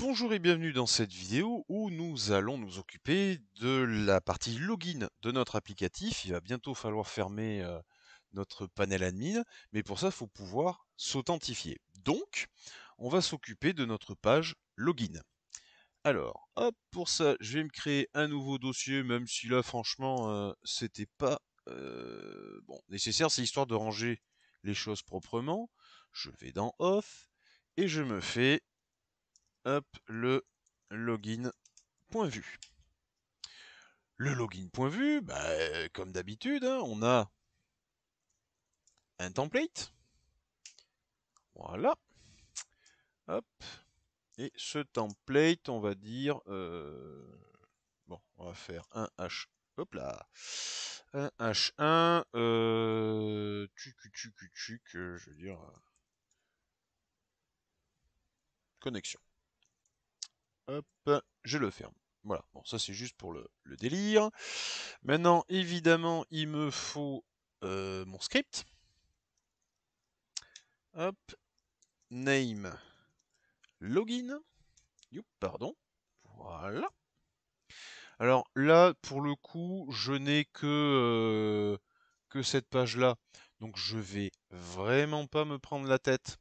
Bonjour et bienvenue dans cette vidéo où nous allons nous occuper de la partie login de notre applicatif. Il va bientôt falloir fermer euh, notre panel admin, mais pour ça, il faut pouvoir s'authentifier. Donc, on va s'occuper de notre page login. Alors, hop, pour ça, je vais me créer un nouveau dossier, même si là, franchement, euh, c'était pas euh, nécessaire. C'est histoire de ranger les choses proprement. Je vais dans Off et je me fais hop, le login.vue. Le login.vue, bah, comme d'habitude, hein, on a un template. Voilà. Hop. Et ce template, on va dire... Euh, bon, on va faire un H... Hop là Un H1... Euh, tuc, tuc, tuc, je veux dire... Connexion. Hop, je le ferme. Voilà, bon, ça c'est juste pour le, délire. Maintenant, évidemment, il me faut euh, mon script. Hop, name, login. Youp, pardon. Voilà. Alors là, pour le coup, je n'ai que, euh, que cette page-là. Donc je vais vraiment pas me prendre la tête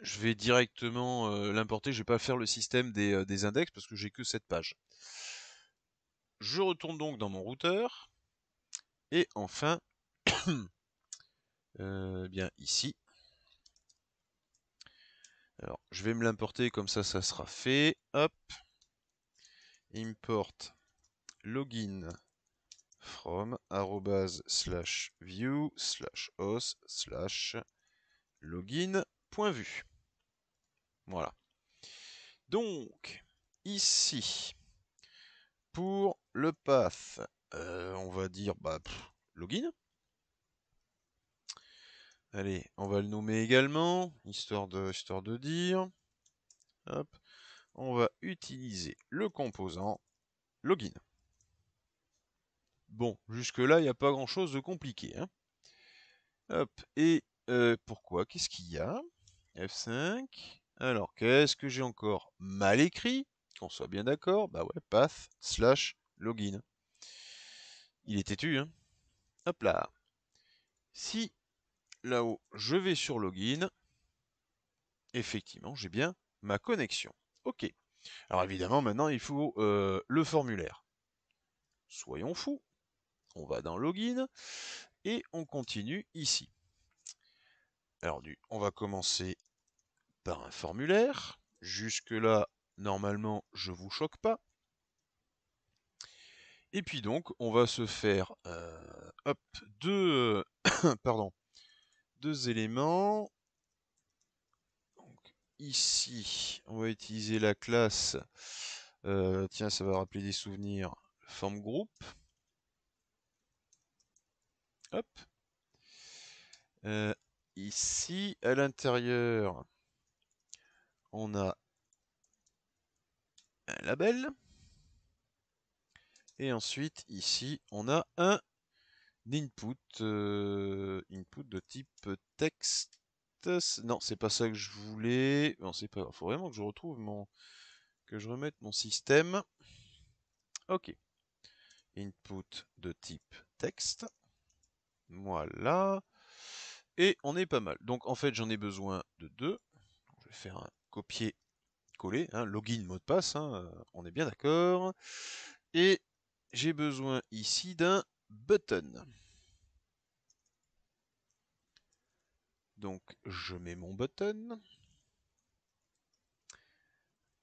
je vais directement euh, l'importer, je vais pas faire le système des, euh, des index parce que j'ai que cette page. Je retourne donc dans mon routeur, et enfin, euh, bien ici, alors je vais me l'importer comme ça, ça sera fait, hop, import login from slash view slash os slash login.vue. Voilà. Donc, ici, pour le path, euh, on va dire bah, login. Allez, on va le nommer également, histoire de, histoire de dire. On va utiliser le composant login. Bon, jusque-là, il n'y a pas grand-chose de compliqué. Hein. Et euh, pourquoi? Qu'est-ce qu'il y a? F5. Alors, qu'est-ce que j'ai encore mal écrit? Qu'on soit bien d'accord. Bah ouais, path slash login. Il est têtu, hein Hop là. Si là-haut, je vais sur login, effectivement, j'ai bien ma connexion. Ok. Alors évidemment, maintenant, il faut euh, le formulaire. Soyons fous. On va dans login et on continue ici. Alors, on va commencer un formulaire. Jusque-là, normalement, je vous choque pas. Et puis donc, on va se faire euh, deux, pardon, deux éléments. Ici, on va utiliser la classe, euh, tiens, ça va rappeler des souvenirs, forme groupe. Hop. Euh, ici, à l'intérieur, on a un label. Et ensuite, ici, on a un input, euh, input de type texte. Non, c'est pas ça que je voulais. Non, c'est pas. Il faut vraiment que je retrouve mon, que je remette mon système. Ok. Input de type texte. Voilà. Et on est pas mal. Donc en fait, j'en ai besoin de deux. Je vais faire un copier-coller, hein, login, mot de passe, hein, on est bien d'accord. Et j'ai besoin ici d'un button. Donc je mets mon button.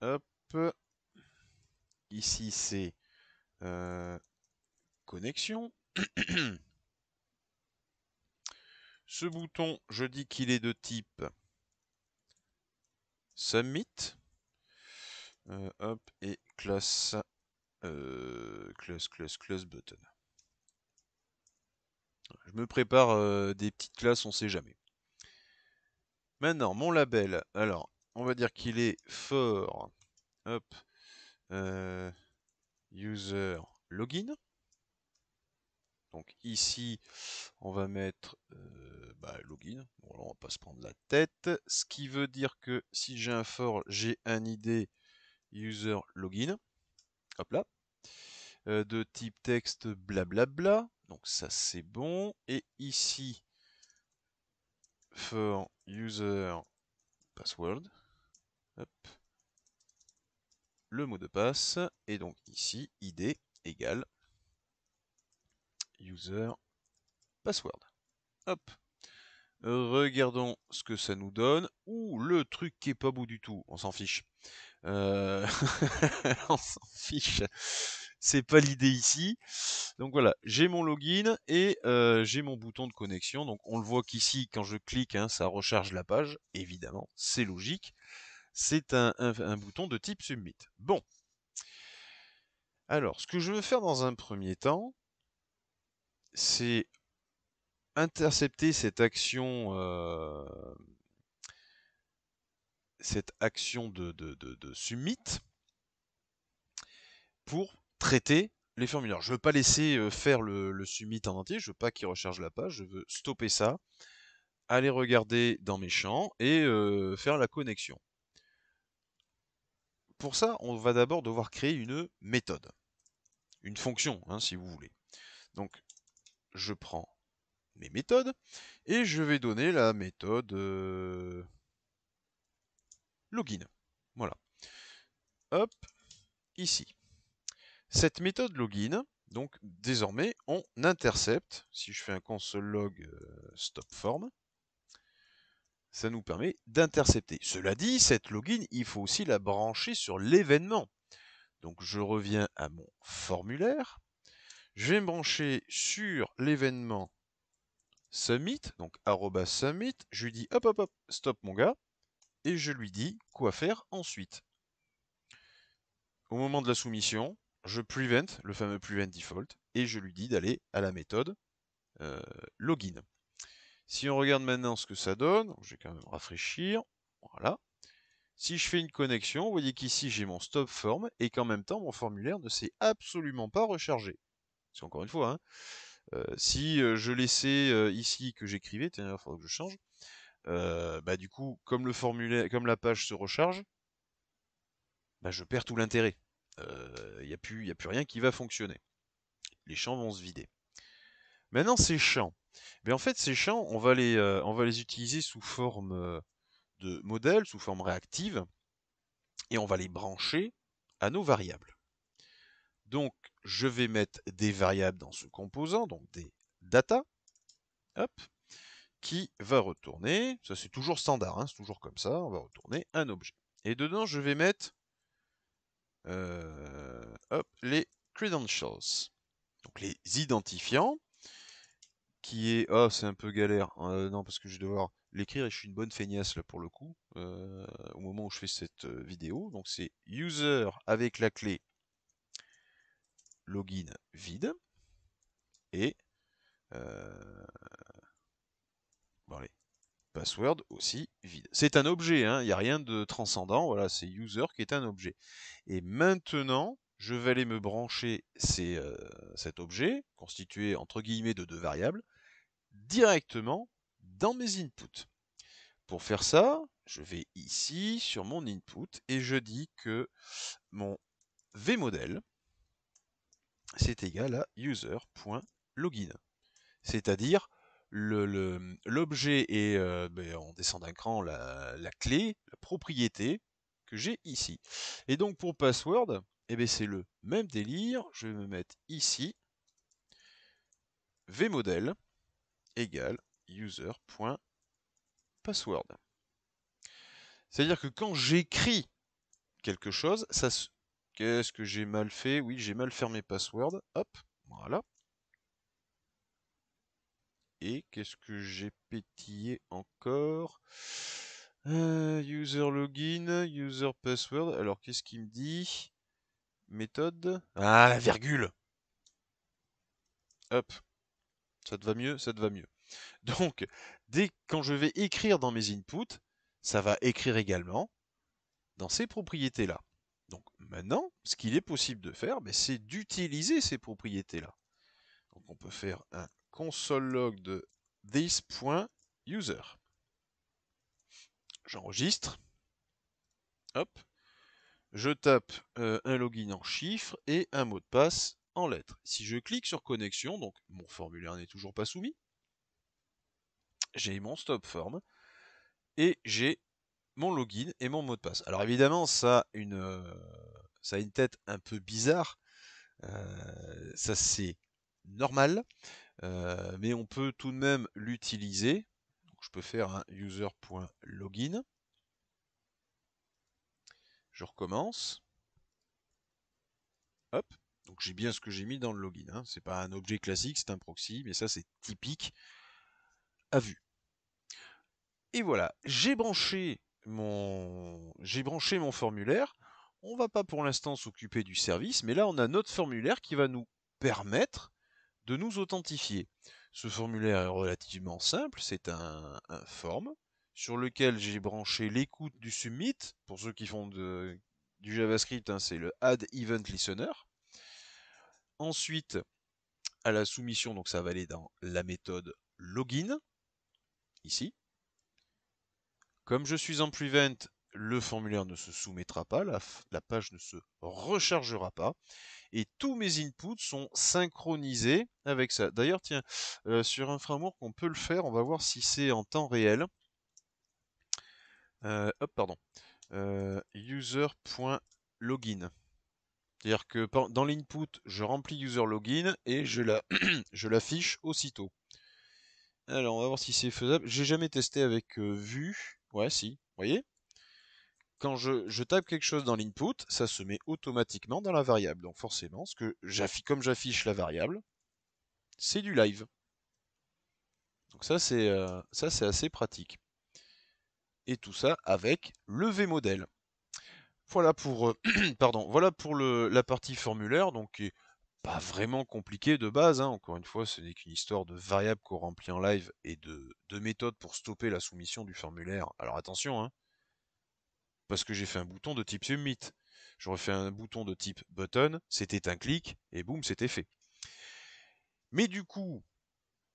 Hop. Ici c'est euh, connexion. Ce bouton, je dis qu'il est de type submit. Euh, hop, et classe, euh, classe, classe button. Je me prépare euh, des petites classes, on sait jamais. Maintenant, mon label, alors, on va dire qu'il est for, hop, user login. Donc ici, on va mettre euh, bah, login. Bon, là, on va pas se prendre la tête. Ce qui veut dire que si j'ai un for, j'ai un ID user login. Hop là. Euh, de type texte blablabla. Donc ça c'est bon. Et ici, for user password. Hop. Le mot de passe. Et donc ici, id égale user password. Hop. Regardons ce que ça nous donne. Ouh, le truc qui est pas beau du tout. On s'en fiche. Euh, on s'en fiche. C'est pas l'idée ici. Donc voilà, j'ai mon login et euh, j'ai mon bouton de connexion. Donc on le voit qu'ici, quand je clique, hein, ça recharge la page. Évidemment, c'est logique. C'est un, un bouton de type submit. Bon. Alors, ce que je veux faire dans un premier temps, c'est intercepter cette action, euh, cette action de, de, submit pour traiter les formulaires. Je ne veux pas laisser euh, faire le, le, submit en entier, je veux pas qu'il recharge la page, je veux stopper ça, aller regarder dans mes champs et euh, faire la connexion. Pour ça, on va d'abord devoir créer une méthode, une fonction, hein, si vous voulez. Je prends mes méthodes et je vais donner la méthode euh, login. Voilà. Hop, ici. Cette méthode login, donc désormais, on intercepte, si je fais un console log euh, ça nous permet d'intercepter. Cela dit, cette login, il faut aussi la brancher sur l'événement. Donc je reviens à mon formulaire, je vais me brancher sur l'événement summit, donc summit, je lui dis hop hop hop, stop mon gars, et je lui dis quoi faire ensuite. Au moment de la soumission, je prevent, le fameux prevent default, et je lui dis d'aller à la méthode euh, login. Si on regarde maintenant ce que ça donne, je vais quand même rafraîchir, voilà. Si je fais une connexion, vous voyez qu'ici j'ai mon stop form et qu'en même temps mon formulaire ne s'est absolument pas rechargé. C'est encore une fois, hein, euh, si euh, je laissais euh, ici que j'écrivais, il faudra que je change. bah du coup, comme le formulaire, comme la page se recharge, bah, je perds tout l'intérêt. Il n'y a, plus, a plus rien qui va fonctionner. Les champs vont se vider. Maintenant, ces champs. Mais en fait, ces champs, on va les, on va les utiliser sous forme de modèle, sous forme réactive, et on va les brancher à nos variables. Donc, je vais mettre des variables dans ce composant, donc des data, hop, qui va retourner, ça c'est toujours standard, hein, c'est toujours comme ça, on va retourner un objet. Et dedans, je vais mettre euh, les credentials, donc les identifiants, qui est... Oh, c'est un peu galère, euh, non, parce que je vais devoir l'écrire et je suis une bonne feignasse là pour le coup, euh, au moment où je fais cette vidéo. Donc c'est user avec la clé login vide et euh, password aussi vide. C'est un objet, hein, il n'y a rien de transcendant, voilà, c'est user qui est un objet. Et maintenant, je vais aller me brancher euh, cet objet, constitué entre guillemets de deux variables, directement dans mes inputs. Pour faire ça, je vais ici sur mon input et je dis que mon vmodel, c'est égal à user.login. C'est-à-dire l'objet est, euh, ben, on descend d'un cran, la, clé, la propriété que j'ai ici. Et donc pour password, eh ben, c'est le même délire. Je vais me mettre ici vmodel égale user.password. C'est-à-dire que quand j'écris quelque chose, ça, Qu'est-ce que j'ai mal fait? Oui, j'ai mal fermé password. Hop, voilà. Et qu'est-ce que j'ai pétillé encore? Euh, User login, user password. Alors, qu'est-ce qu'il me dit? Méthode? Ah, la virgule Hop. Ça te va mieux Ça te va mieux. Donc, dès quand je vais écrire dans mes inputs, ça va écrire également dans ces propriétés-là. Donc maintenant, ce qu'il est possible de faire, ben, c'est d'utiliser ces propriétés-là. on peut faire un console log de this.user. J'enregistre. Hop. Je tape euh, un login en chiffres et un mot de passe en lettres. Si je clique sur connexion, donc mon formulaire n'est toujours pas soumis, j'ai mon stop form et j'ai mon login et mon mot de passe. Alors évidemment, ça a une, euh, tête un peu bizarre. Euh, ça c'est normal, euh, mais on peut tout de même l'utiliser. Je peux faire un user.login. Je recommence. Hop. Donc j'ai bien ce que j'ai mis dans le login. Hein. C'est pas un objet classique, c'est un proxy, mais ça c'est typique à vue. Et voilà, j'ai branché j'ai branché mon formulaire. On va pas pour l'instant s'occuper du service, mais là on a notre formulaire qui va nous permettre de nous authentifier. Ce formulaire est relativement simple, c'est un, form sur lequel j'ai branché l'écoute du submit. Pour ceux qui font du JavaScript, hein, c'est le add event listener. Ensuite, à la soumission, donc ça va aller dans la méthode login, ici. Comme je suis en prevent, le formulaire ne se soumettra pas, la, page ne se rechargera pas, et tous mes inputs sont synchronisés avec ça. D'ailleurs, tiens, euh, sur un framework, on peut le faire, on va voir si c'est en temps réel. Euh, hop, pardon. Euh, user.login. C'est-à-dire que dans l'input, je remplis user login et je l'affiche aussitôt. Alors, on va voir si c'est faisable. J'ai jamais testé avec vue. Ouais, si. Vous voyez? Quand je, tape quelque chose dans l'input, ça se met automatiquement dans la variable. Donc forcément, ce que comme j'affiche la variable, c'est du live. Donc ça, c'est c'est assez pratique. Et tout ça avec le vmodel. Voilà pour, euh, voilà pour la partie formulaire, pas vraiment compliqué de base. Hein. Encore une fois, ce n'est qu'une histoire de variables qu'on remplit en live et de, de, méthodes pour stopper la soumission du formulaire. Alors attention, hein, parce que j'ai fait un bouton de type submit. J'aurais fait un bouton de type button, c'était un clic, et boum, c'était fait. Mais du coup,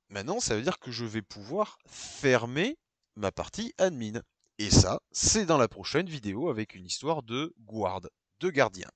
maintenant, ça veut dire que je vais pouvoir fermer ma partie admin. Et ça, c'est dans la prochaine vidéo avec une histoire de guard, de gardien.